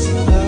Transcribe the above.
Cause